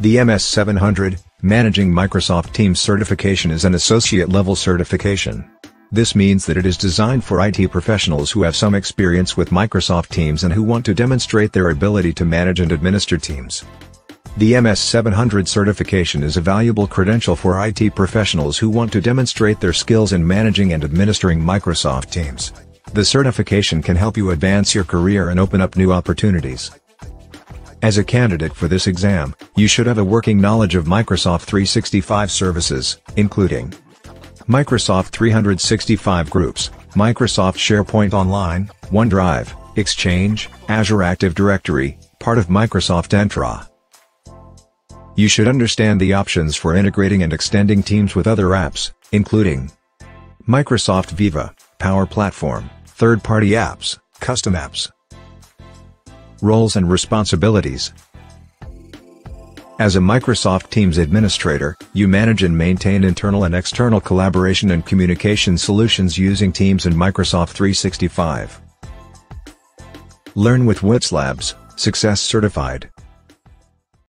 The MS700, Managing Microsoft Teams certification is an associate-level certification. This means that it is designed for IT professionals who have some experience with Microsoft Teams and who want to demonstrate their ability to manage and administer Teams. The MS700 certification is a valuable credential for IT professionals who want to demonstrate their skills in managing and administering Microsoft Teams. The certification can help you advance your career and open up new opportunities. As a candidate for this exam, you should have a working knowledge of Microsoft 365 services, including Microsoft 365 Groups, Microsoft SharePoint Online, OneDrive, Exchange, Azure Active Directory, part of Microsoft Entra. You should understand the options for integrating and extending Teams with other apps, including Microsoft Viva, Power Platform, third-party apps, custom apps, Roles and responsibilities As a Microsoft Teams administrator, you manage and maintain internal and external collaboration and communication solutions using Teams and Microsoft 365. Learn with Whizlabs, Success Certified.